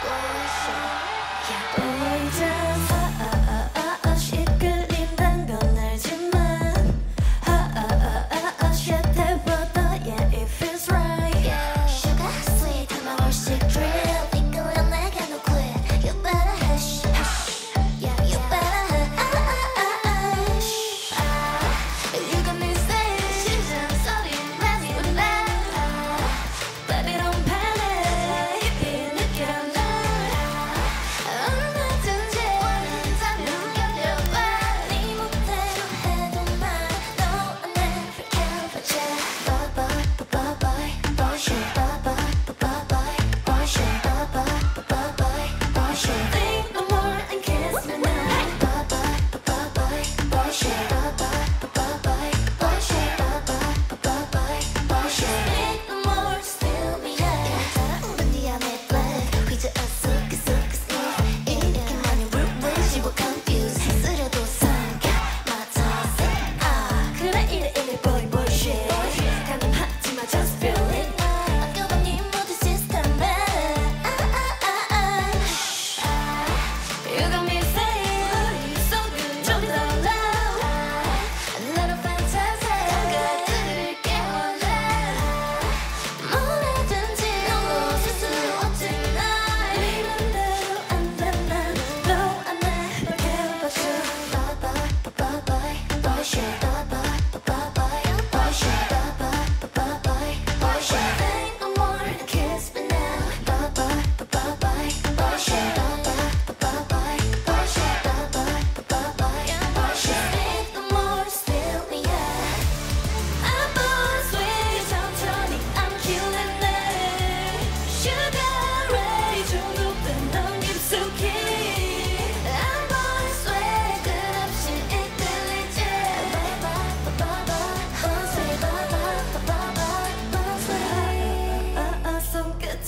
Oh.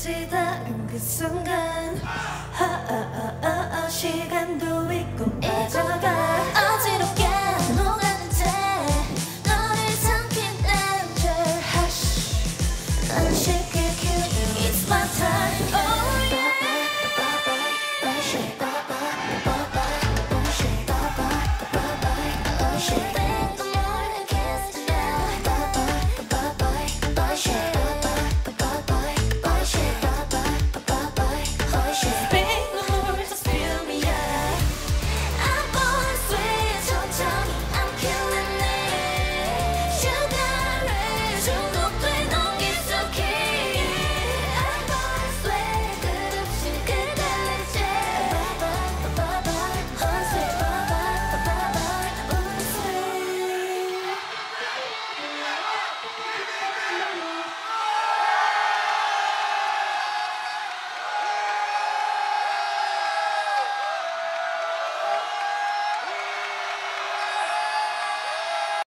이 닿은 그 순간. 하, 아, 아, 아, 아, 시간도